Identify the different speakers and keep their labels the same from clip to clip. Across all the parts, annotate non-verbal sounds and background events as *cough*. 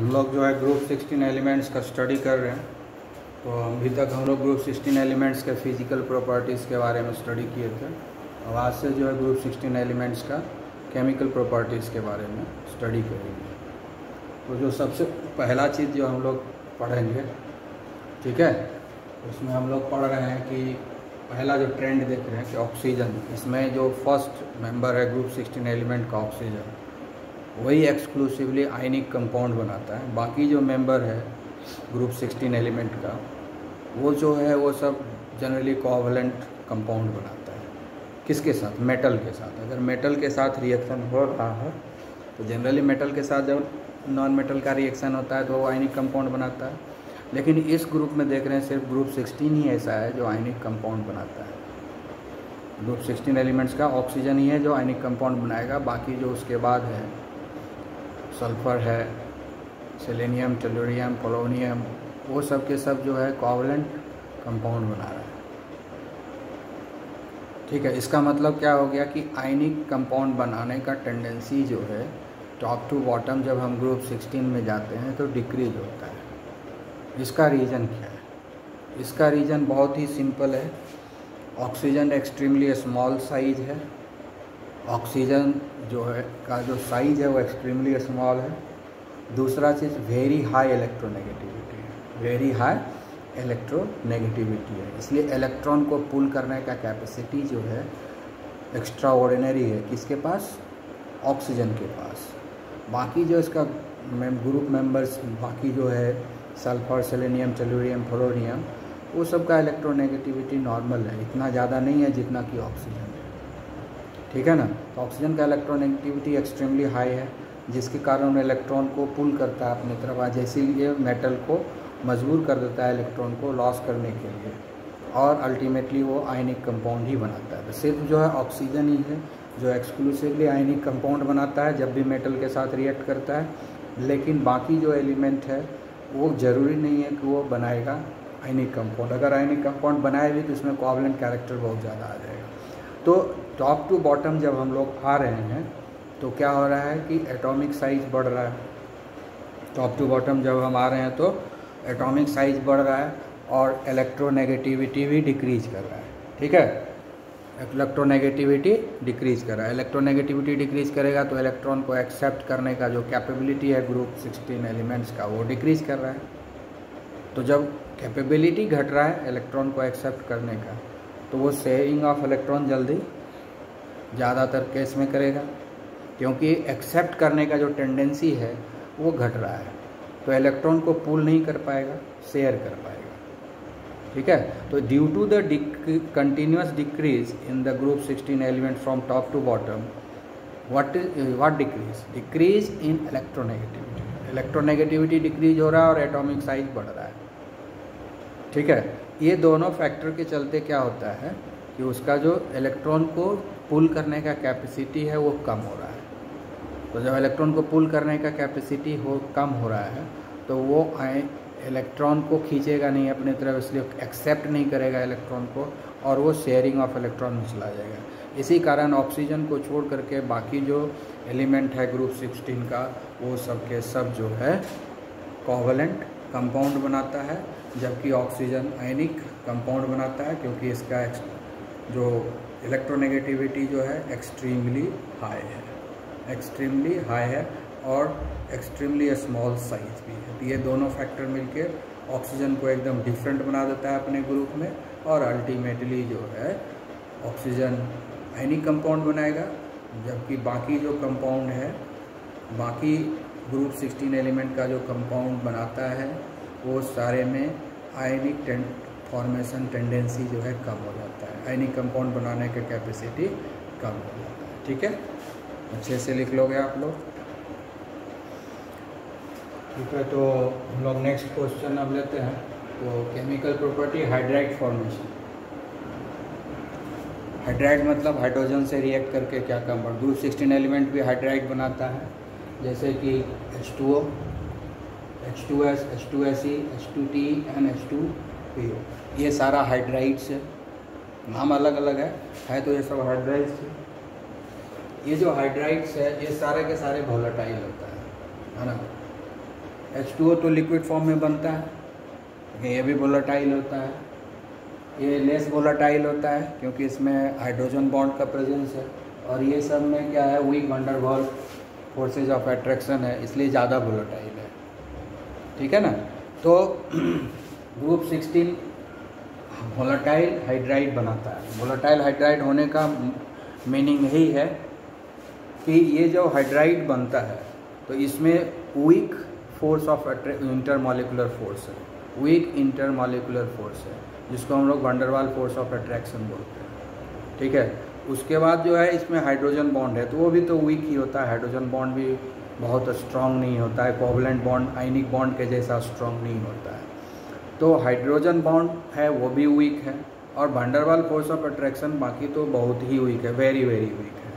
Speaker 1: हम लोग जो है ग्रुप 16 एलिमेंट्स का स्टडी कर रहे हैं। तो अभी तक हम लोग ग्रुप 16 एलिमेंट्स के फ़िज़िकल प्रॉपर्टीज़ के बारे में स्टडी किए थे। अब आज से जो है ग्रुप 16 एलिमेंट्स का केमिकल प्रॉपर्टीज़ के बारे में स्टडी करेंगे। तो जो सबसे पहला चीज़ जो हम लोग पढ़ेंगे, ठीक है? उसमें हम लोग पढ़ रहे हैं कि पहला जो ट्रेंड देख रहे हैं कि ऑक्सीजन इसमें जो फ़र्स्ट मेंबर है ग्रुप 16 एलिमेंट का ऑक्सीजन वही एक्सक्लूसिवली आयनिक कंपाउंड बनाता है। बाकी जो मेंबर है ग्रुप 16 एलिमेंट का, वो जो है, वो सब जनरली कोवलेंट कंपाउंड बनाता है। किसके साथ? मेटल के साथ। अगर मेटल के साथ रिएक्शन हो रहा है तो जनरली मेटल के साथ जब नॉन मेटल का रिएक्शन होता है तो वो आयनिक कंपाउंड बनाता है। लेकिन इस ग्रुप में देख रहे हैं, सिर्फ़ ग्रुप 16 ही ऐसा है जो आयनिक कंपाउंड बनाता है। ग्रुप 16 एलिमेंट्स का ऑक्सीजन ही है जो आयनिक कंपाउंड बनाएगा। बाकी जो उसके बाद है सल्फ़र है, सेलेनियम, टेलोरियम, पोलोनियम, वो सब के सब जो है कॉवलेंट कंपाउंड बना रहा है। ठीक है, इसका मतलब क्या हो गया कि आयनिक कंपाउंड बनाने का टेंडेंसी जो है टॉप टू बॉटम जब हम ग्रुप 16 में जाते हैं तो डिक्रीज होता है। इसका रीज़न क्या है? इसका रीज़न बहुत ही सिंपल है। ऑक्सीजन एक्सट्रीमली स्मॉल साइज़ है। ऑक्सीजन जो है, का जो साइज़ है, वो एक्सट्रीमली स्मॉल है। दूसरा चीज़ वेरी हाई इलेक्ट्रोनेगेटिविटी है। वेरी हाई इलेक्ट्रोनेगेटिविटी है। इसलिए इलेक्ट्रॉन को पुल करने का कैपेसिटी जो है एक्स्ट्रा ऑर्डिनरी है। किसके पास? ऑक्सीजन के पास। बाकी जो इसका ग्रुप मेंबर्स बाकी जो है सल्फ़र सेलेनियम टेलुरियम फ्लोरियम वो सब का इलेक्ट्रोनेगेटिविटी नॉर्मल है। इतना ज़्यादा नहीं है जितना कि ऑक्सीजन ठीक है ना? तो ऑक्सीजन का इलेक्ट्रोनेगेटिविटी एक्सट्रीमली हाई है, जिसके कारण इलेक्ट्रॉन को पुल करता है अपनी तरफ़, आज इसीलिए मेटल को मजबूर कर देता है इलेक्ट्रॉन को लॉस करने के लिए। और अल्टीमेटली वो आयनिक कंपाउंड ही बनाता है। तो सिर्फ़ जो है ऑक्सीजन ही है, जो एक्सक्लूसिवली आयनिक कंपाउंड बनाता है, जब भी मेटल के साथ रिएक्ट करता है। लेकिन बाकी जो एलिमेंट है, वो ज़रूरी नहीं है कि वो बनाएगा आयनिक कंपाउंड अगर आयनिक कंपाउंड बनाए भी तो इसमें कोवलेंट कैरेक्टर बहुत ज़्यादा आ जाएगा। तो टॉप टू बॉटम जब हम लोग आ रहे हैं तो क्या हो रहा है कि एटॉमिक साइज़ बढ़ रहा है। टॉप टू बॉटम जब हम आ रहे हैं तो एटॉमिक साइज़ बढ़ रहा है और इलेक्ट्रोनेगेटिविटी भी डिक्रीज कर रहा है। ठीक है? इलेक्ट्रोनेगेटिविटी डिक्रीज कर रहा है। इलेक्ट्रोनेगेटिविटी डिक्रीज करेगा तो इलेक्ट्रॉन को एक्सेप्ट करने का जो कैपेबिलिटी है, ग्रुप 16 एलिमेंट्स का, वो डिक्रीज कर रहा है। तो जब कैपेबिलिटी घट रहा है इलेक्ट्रॉन को एक्सेप्ट करने का तो वो शेयरिंग ऑफ़ इलेक्ट्रॉन जल्दी ज़्यादातर केस में करेगा, क्योंकि एक्सेप्ट करने का जो टेंडेंसी है, वो घट रहा है। तो इलेक्ट्रॉन को पुल नहीं कर पाएगा शेयर कर पाएगा। ठीक है? तो due to the continuous decrease in the group 16 element from top to bottom what what decrease decrease in electronegativity electronegativity decrease हो रहा है और एटॉमिक साइज़ बढ़ रहा है। ठीक है? ये दोनों फैक्टर के चलते क्या होता है कि उसका जो इलेक्ट्रॉन को पुल करने का कैपेसिटी है, वो कम हो रहा है। तो जब इलेक्ट्रॉन को पुल करने का कैपेसिटी हो, कम हो रहा है तो वो आए इलेक्ट्रॉन को खींचेगा नहीं अपनी तरफ़, इसलिए एक्सेप्ट नहीं करेगा इलेक्ट्रॉन को, और वो शेयरिंग ऑफ़ इलेक्ट्रॉन में चला जाएगा। इसी कारण ऑक्सीजन को छोड़ करके बाकी जो एलिमेंट है ग्रुप 16 का, वो सब के सब जो है कोवलेंट कंपाउंड बनाता है, जबकि ऑक्सीजन आयनिक कंपाउंड बनाता है, क्योंकि इसका जो इलेक्ट्रोनेगेटिविटी जो है एक्सट्रीमली हाई है। एक्सट्रीमली हाई है और एक्सट्रीमली स्मॉल साइज़ भी है। तो ये दोनों फैक्टर मिलकर ऑक्सीजन को एकदम डिफरेंट बना देता है अपने ग्रुप में और अल्टीमेटली जो है ऑक्सीजन आयनिक कंपाउंड बनाएगा, जबकि बाकी जो कंपाउंड है, बाकी ग्रुप 16 एलिमेंट का जो कंपाउंड बनाता है, वो सारे में आयनिक फॉर्मेशन टेंडेंसी जो है कम हो जाता है। आयनिक कंपाउंड बनाने का कैपेसिटी कम हो जाता है, ठीक है? अच्छे से लिख लोगे आप लोग? ठीक है तो हम लोग नेक्स्ट क्वेश्चन अब लेते हैं। तो chemical property hydride formation hydride मतलब हाइड्रोजन से रिएक्ट करके क्या काम बढ़ दूर सिक्सटीन एलिमेंट भी हाइड्राइड बनाता है। जैसे कि H two O H two S H two S E H two T and H two P O ये सारा हाइड्राइड्स है। नाम अलग अलग है। है तो ये सब हाइड्राइड्स है ये जो हाइड्राइड्स है, ये सारे के सारे वोलाटाइल होता है है ना? एच टू तो लिक्विड फॉर्म में बनता है, लेकिन ये भी वोलाटाइल होता है। ये लेस वोलाटाइल होता है, क्योंकि इसमें हाइड्रोजन बॉन्ड का प्रेजेंस है। और ये सब में क्या है weak van der Waals forces of attraction है, इसलिए ज़्यादा वोलाटाइल है। ठीक है ना? तो *clears throat* ग्रुप 16 वोलाटाइल हाइड्राइड बनाता है। वोलाटाइल हाइड्राइड होने का मीनिंग यही है कि ये जो हाइड्राइड बनता है तो इसमें weak force of intermolecular force है। वीक इंटरमोलिकुलर फोर्स है, जिसको हम लोग वंडरवाल फोर्स ऑफ़ अट्रैक्शन बोलते हैं। ठीक है? उसके बाद जो है, इसमें हाइड्रोजन बॉन्ड है तो वो भी तो वीक ही होता है। हाइड्रोजन बॉन्ड भी बहुत स्ट्रांग नहीं होता है। कोवलेंट बॉन्ड आइनिक बॉन्ड के जैसा स्ट्रांग नहीं होता है। तो हाइड्रोजन बॉन्ड है, वो भी वीक है और भंडरवाल फोर्स ऑफ़ अट्रैक्शन बाकी तो बहुत ही वीक है वेरी वेरी वीक है।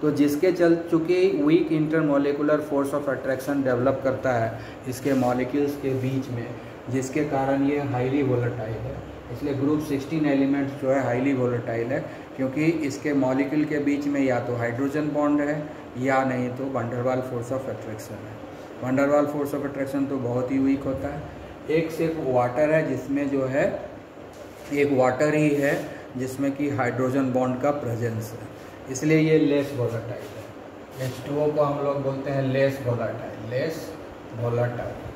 Speaker 1: तो जिसके चल, चुके weak intermolecular force of attraction develop करता है इसके मॉलिक्यूल्स के बीच में, जिसके कारण ये हाईली वोलेटाइल है, इसलिए ग्रुप 16 एलिमेंट्स जो है हाईली वोलेटाइल है, क्योंकि इसके मॉलिक्यूल के बीच में या तो हाइड्रोजन बॉन्ड है, या नहीं तो van der Waals force of attraction है। Van der Waals force of attraction तो बहुत ही वीक होता है एक सिर्फ़ वाटर है, जिसमें जो है, एक वाटर ही है, जिसमें कि हाइड्रोजन बॉन्ड का प्रेजेंस है। इसलिए ये लेस वोलाटाइल है। एच को हम लोग बोलते हैं लेस वोलाटाइल लेस वोलाटाइल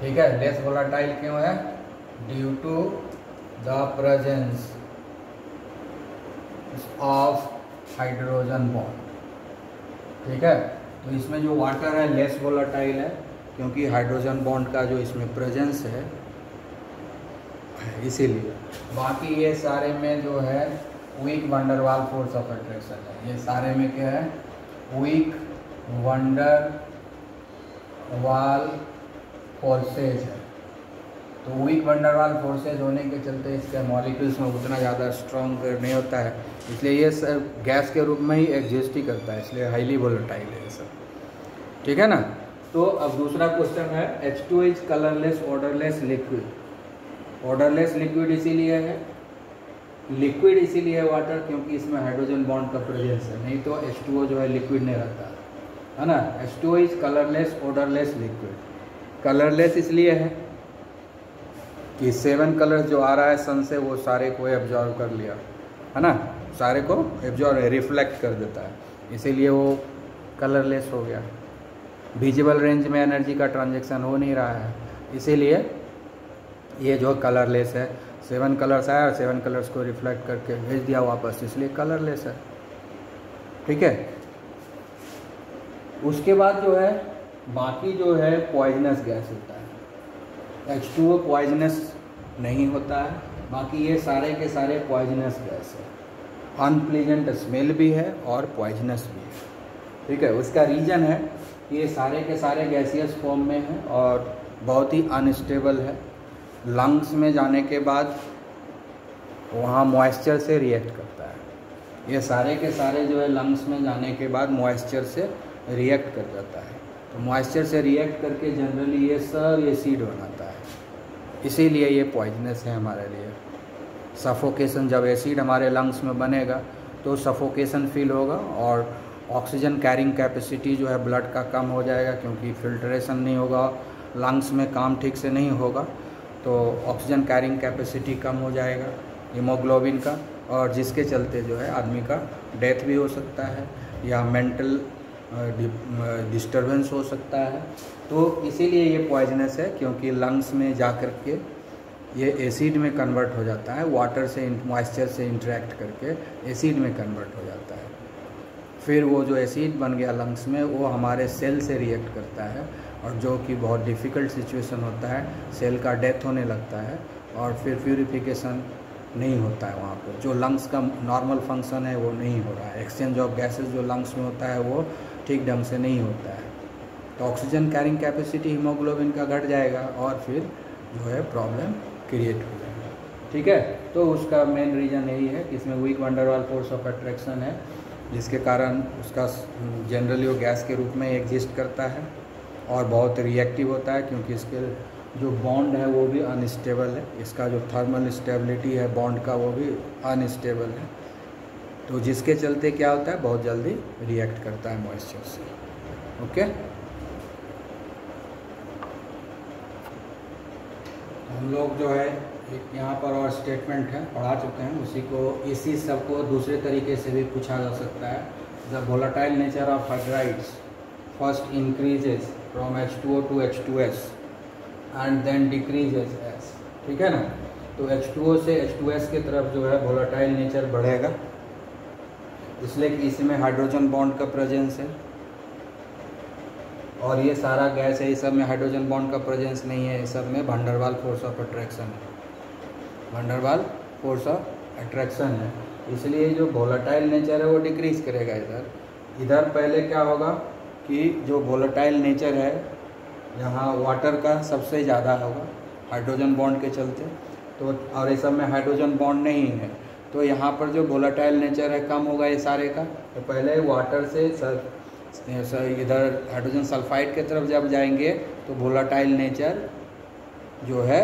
Speaker 1: ठीक है लेस वोलाटाइल क्यों है? Due to the presence of hydrogen bond ठीक है तो इसमें जो वाटर है लेस वोलाटाइल है। क्योंकि हाइड्रोजन बॉन्ड का जो इसमें प्रेजेंस है इसीलिए। बाकी ये सारे में जो है weak van der Waals force of attraction है। ये सारे में क्या है? वीक वंडर वाल फोर्सेज है। तो वीक वंडरवाल फोर्सेज होने के चलते इसके मॉलिक्यूल्स में उतना ज़्यादा स्ट्रॉन्ग नहीं होता है। इसलिए ये सब गैस के रूप में ही एग्जिस्ट ही करता है। इसलिए हाईली वोलेटाइल है ये सब। ठीक है ना? तो अब दूसरा क्वेश्चन है H two is colourless odourless liquid odourless liquid इसीलिए है लिक्विड इसीलिए है वाटर क्योंकि इसमें हाइड्रोजन बॉन्ड का प्रेजेंस है, नहीं तो एच टू ओ जो है लिक्विड नहीं रहता। है ना? H two is colourless odourless liquid colourless इसलिए है कि सेवन कलर जो आ रहा है सन से, वो सारे को एब्जॉर्व कर लिया। है ना? सारे को एब्जॉर्व रिफ्लेक्ट कर देता है। इसीलिए वो कलरलेस हो गया। विजिबल रेंज में एनर्जी का ट्रांजेक्शन हो नहीं रहा है। इसीलिए ये जो कलरलेस है सेवन कलर्स आया और सेवन कलर्स को रिफ्लेक्ट करके भेज दिया वापस। इसलिए कलरलेस है। ठीक है? उसके बाद जो है, बाकी जो है पॉइजनस गैस होता है। एच टू ओ पॉइजनस नहीं होता है। बाकी ये सारे के सारे पॉइजनस गैस है। अनप्लीजेंट स्मेल भी है और पॉइजनस भी है। ठीक है? उसका रीज़न है ये सारे के सारे गैसियस फॉर्म में है और बहुत ही अनस्टेबल है। लंग्स में जाने के बाद वहाँ मॉइस्चर से रिएक्ट करता है। ये सारे के सारे जो है लंग्स में जाने के बाद मॉइस्चर से रिएक्ट कर जाता है। तो मॉइस्चर से रिएक्ट करके जनरली ये सब ये सीड बनाता है। इसीलिए ये पॉइजनस है हमारे लिए। सफोकेशन जब एसिड हमारे लंग्स में बनेगा तो सफोकेशन फील होगा और ऑक्सीजन कैरिंग कैपेसिटी जो है ब्लड का कम हो जाएगा क्योंकि फिल्ट्रेशन नहीं होगा लंग्स में काम ठीक से नहीं होगा तो ऑक्सीजन कैरिंग कैपेसिटी कम हो जाएगा हीमोग्लोबिन का, और जिसके चलते जो है आदमी का डेथ भी हो सकता है, या मेंटल डिस्टरबेंस हो सकता है। तो इसीलिए ये पॉइजनस है क्योंकि लंग्स में जा कर के ये एसिड में कन्वर्ट हो जाता है वाटर से मॉइस्चर से इंटरेक्ट करके एसिड में कन्वर्ट हो जाता है। फिर वो जो एसिड बन गया लंग्स में, वो हमारे सेल से रिएक्ट करता है और जो कि बहुत डिफ़िकल्ट सिचुएशन होता है सेल का डेथ होने लगता है और फिर प्यूरिफिकेशन नहीं होता है वहाँ पर जो लंग्स का नॉर्मल फ़ंक्शन है, वो नहीं हो रहा है। एक्सचेंज ऑफ़ गैसेस जो लंग्स में होता है, वो ठीक ढंग से नहीं होता है। तो ऑक्सीजन कैरिंग कैपेसिटी हीमोग्लोबिन का घट जाएगा और फिर जो है प्रॉब्लम क्रिएट हो जाएगा। ठीक है? तो उसका मेन रीज़न यही है कि इसमें weak van der Waals force of attraction है। जिसके कारण उसका जनरली वो गैस के रूप में एग्जिस्ट करता है और बहुत रिएक्टिव होता है क्योंकि इसके जो बॉन्ड है वो भी अनस्टेबल है। इसका जो थर्मल स्टेबिलिटी है बॉन्ड का वो भी अनस्टेबल है। तो जिसके चलते क्या होता है? बहुत जल्दी रिएक्ट करता है मॉइस्चर से। ओके हम लोग जो है यहाँ पर और स्टेटमेंट है, पढ़ा चुके हैं, उसी को इसी सबको दूसरे तरीके से भी पूछा जा सकता है। The volatile nature of hydrides first increases from H two O to H two S and then decreases S ठीक है ना? तो एच टू ओ से एच टू एस की तरफ़ जो है वोलाटाइल नेचर बढ़ेगा, इसलिए कि इसमें हाइड्रोजन बॉन्ड का प्रेजेंस है। और ये सारा गैस है इस सब में हाइड्रोजन बॉन्ड का प्रेजेंस नहीं है इस सब में भंडरवाल फोर्स ऑफ़ अट्रैक्शन है। भंडरवाल फोर्स ऑफ़ अट्रैक्शन है। इसलिए जो वोलाटाइल नेचर है, वो डिक्रीज करेगा इधर। इधर पहले क्या होगा कि जो वोलाटाइल नेचर है, यहाँ वाटर का सबसे ज़्यादा होगा हाइड्रोजन बॉन्ड के चलते। तो और इस सब में हाइड्रोजन बॉन्ड नहीं है। तो यहाँ पर जो वोलाटाइल नेचर है, कम होगा ये सारे का। तो पहले वाटर से सर इधर हाइड्रोजन सल्फाइड की तरफ़ जब जाएँगे तो वोलाटाइल नेचर जो है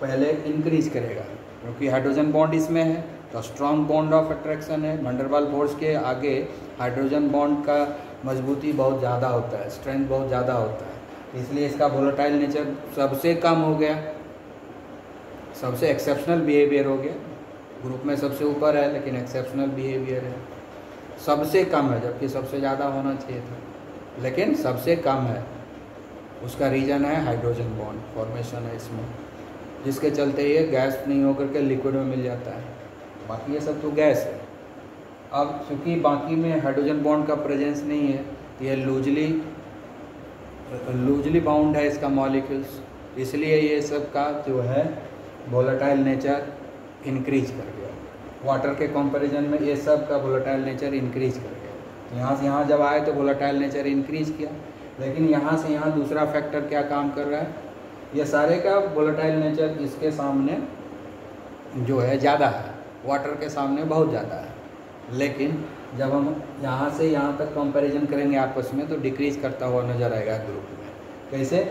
Speaker 1: पहले इंक्रीज करेगा। क्योंकि हाइड्रोजन बॉन्ड इसमें है तो स्ट्रॉन्ग बॉन्ड ऑफ़ अट्रैक्शन है। मंडरवाल फोर्स के आगे हाइड्रोजन बॉन्ड का मजबूती बहुत ज़्यादा होता है स्ट्रेंथ बहुत ज़्यादा होता है। इसलिए इसका वोलाटाइल नेचर सबसे कम हो गया। सबसे एक्सेप्शनल बिहेवियर हो गया। ग्रुप में सबसे ऊपर है, लेकिन एक्सेप्शनल बिहेवियर है। सबसे कम है, जबकि सबसे ज़्यादा होना चाहिए था। लेकिन सबसे कम है। उसका रीज़न है हाइड्रोजन बॉन्ड फॉर्मेशन है इसमें। जिसके चलते ये गैस नहीं होकर के लिक्विड में मिल जाता है। बाकी ये सब तो गैस है। अब चूँकि बाकी में हाइड्रोजन बॉन्ड का प्रेजेंस नहीं है तो ये लूजली लूजली बाउंड है इसका मॉलिक्यूल्स इसलिए ये सब का जो है वोलाटाइल नेचर इंक्रीज कर गया। वाटर के कंपैरिजन में ये सब का वोलाटाइल नेचर इंक्रीज कर गया। तो यहाँ से यहाँ जब आए तो वोलाटाइल नेचर इंक्रीज किया। लेकिन यहाँ से यहाँ दूसरा फैक्टर क्या काम कर रहा है? ये सारे का वोलाटाइल नेचर इसके सामने जो है ज़्यादा है। वाटर के सामने बहुत ज़्यादा है। लेकिन जब हम यहाँ से यहाँ तक कंपैरिजन करेंगे आपस में तो डिक्रीज करता हुआ नज़र आएगा ग्रुप में। कैसे?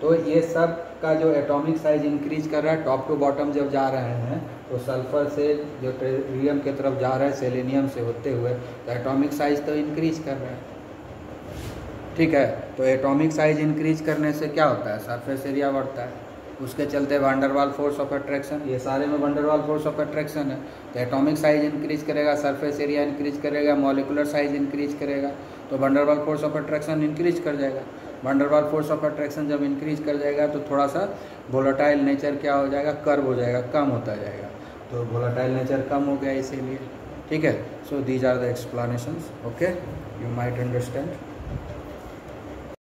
Speaker 1: तो ये सब का जो एटॉमिक साइज़ इंक्रीज कर रहा है टॉप टू बॉटम जब जा रहे हैं तो सल्फ़र से जो टेरियम की तरफ़ जा रहा है सेलेनियम से होते हुए तो एटॉमिक साइज़ तो इंक्रीज कर रहा है। ठीक है तो एटॉमिक साइज़ इंक्रीज करने से क्या होता है? सरफेस एरिया बढ़ता है। उसके चलते वंडरवाल फोर्स ऑफ़ अट्रैक्शन ये सारे में वंडरवाल फोर्स ऑफ़ अट्रैक्शन है। तो एटॉमिक साइज़ इंक्रीज करेगा सरफेस एरिया इंक्रीज करेगा मॉलिकुलर साइज़ इंक्रीज करेगा तो van der Waals force of attraction increase कर जाएगा। Van der Waals force of attraction जब इंक्रीज कर जाएगा तो थोड़ा सा वोलाटाइल नेचर क्या हो जाएगा? कर्व हो जाएगा, कम होता जाएगा। तो वोलाटाइल नेचर कम हो गया इसीलिए। ठीक है so these are the explanations okay you might understand